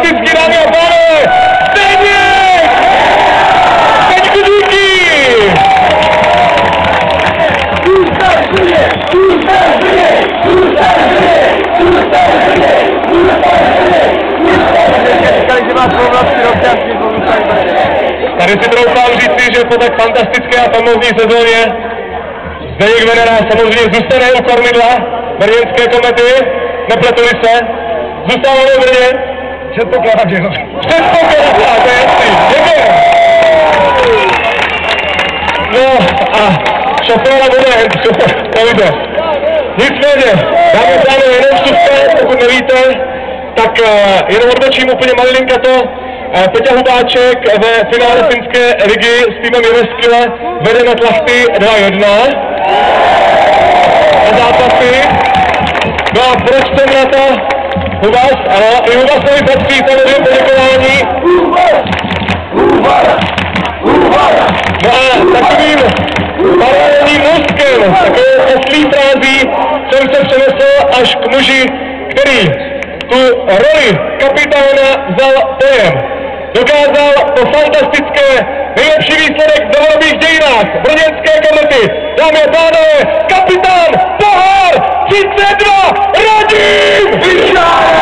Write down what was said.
fantastický, dámy a pánové! Zdeněk! Zdeňku díky! Tady si troufám říci, že po tak fantastické a famózní sezóně Zdeněk Venera samozřejmě zůstane u kormidla brněnské komety, nepletuli se, zůstává v Brně. Předpokládám, že jo. Předpokládám, to je jasný. Děkuji. No a šoféra bude, to víte. Nicméně, dámy a jenom vstupte, pokud nevíte, tak uh, jenom odbočím úplně malilinka to. Uh, Peťa Hubáček ve finále finské ligy s týmem Jeveskyle vede na tlachty 2-1 na zápasy. No a proč jsem na to Hubas? Ano, i Hubasovi patří samozřejmě poděkování. No a takovým paralelním mozkem, takovou oslý frází jsem se přenesl až k muži, který tu roli kapitána vzal pojem. Dokázal po fantastické nejlepší výsledek v novodobých dějinách brněnské komety. Dámy a pánové, kapitán Pohár राशि राजीव विशाल